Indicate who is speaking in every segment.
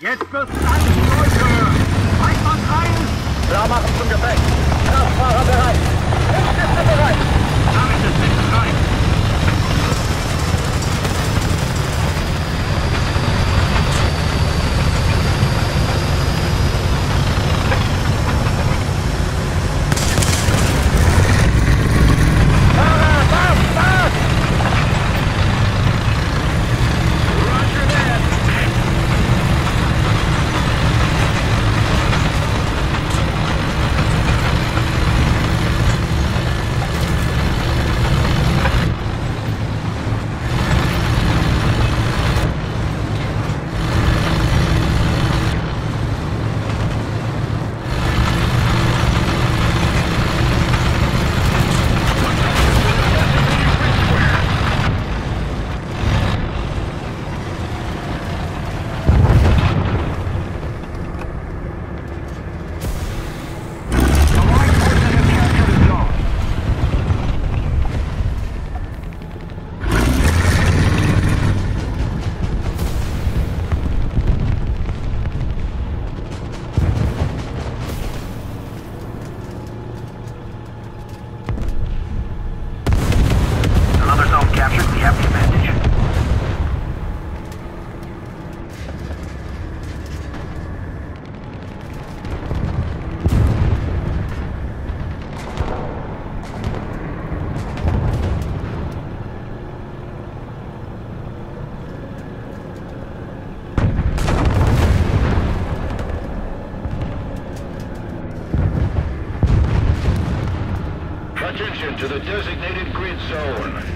Speaker 1: Jetzt wird's alles, Leute! Einwand rein!
Speaker 2: Klar machen zum Gefecht. Kraftfahrer bereit.
Speaker 3: Designated grid zone.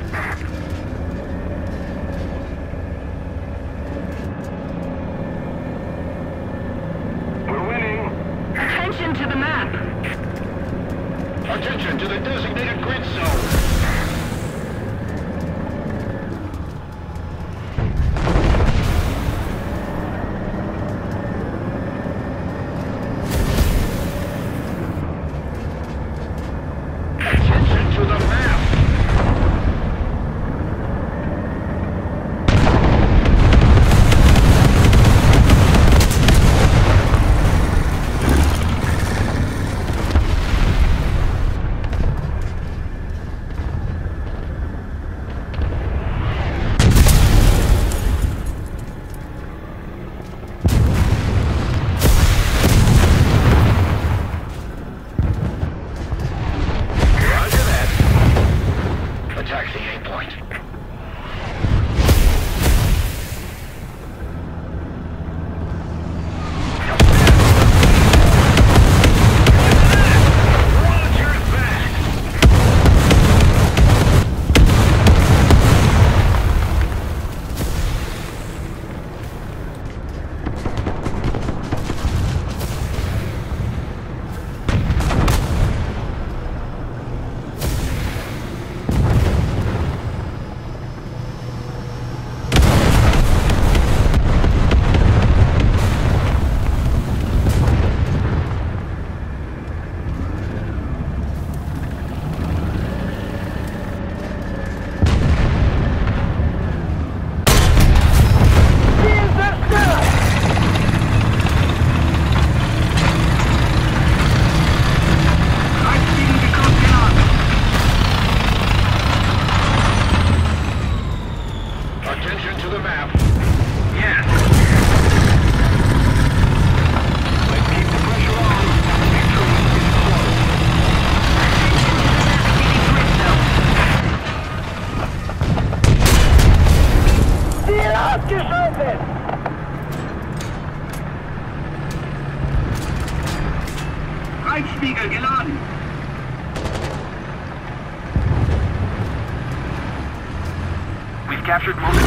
Speaker 1: We've captured most of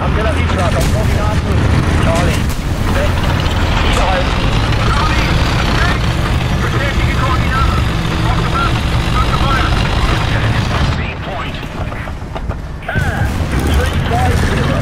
Speaker 2: Artillerieschlag auf Koordinaten. Charlie. Sechs. Wiederhalten.
Speaker 1: Bestätige Koordinaten. Aufgepasst.
Speaker 2: 350.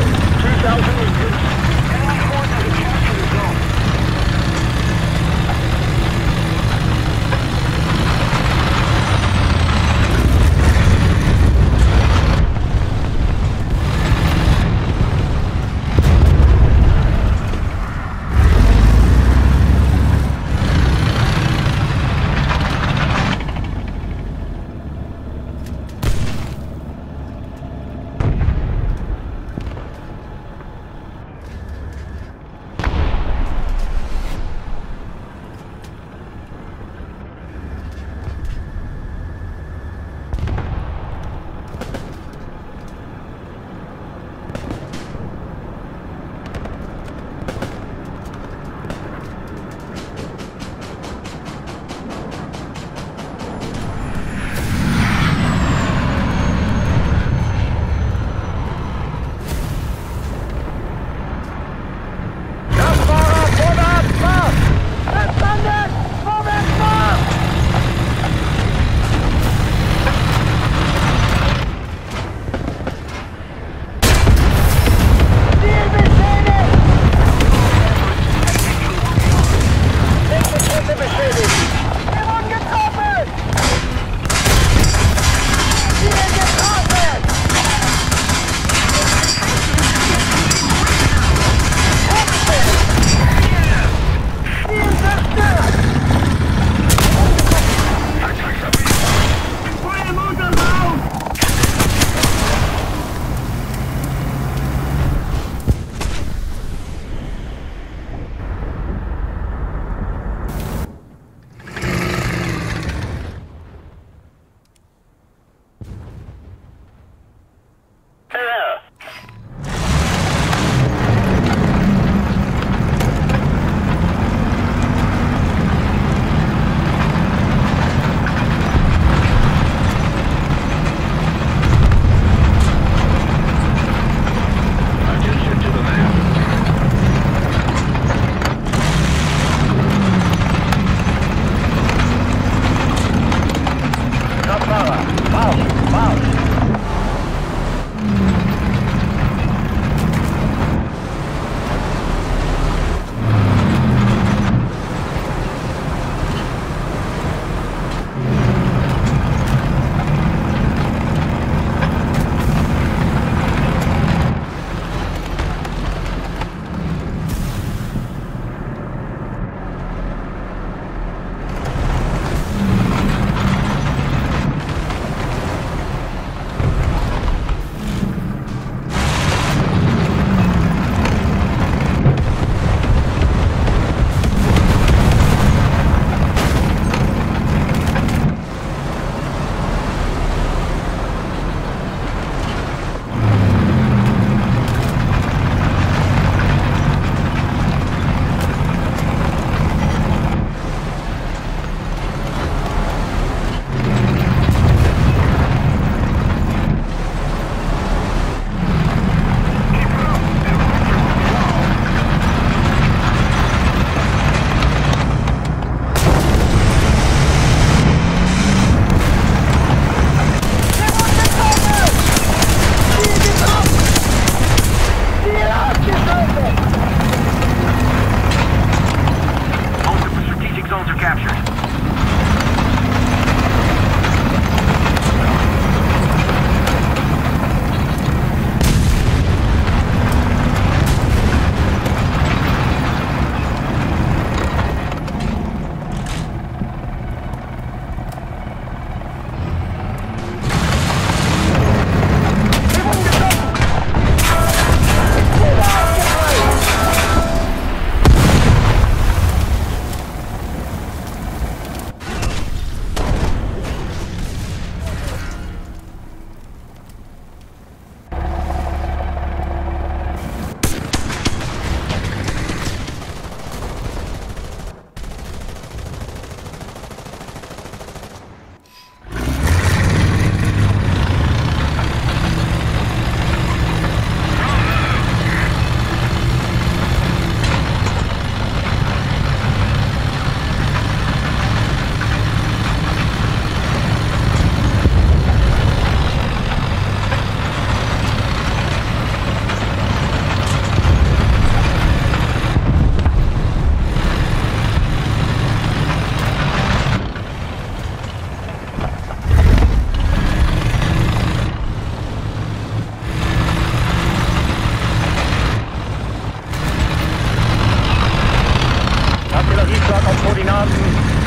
Speaker 2: Aufschlag auf
Speaker 1: Koordinaten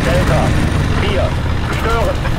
Speaker 2: Delta 4. Stören.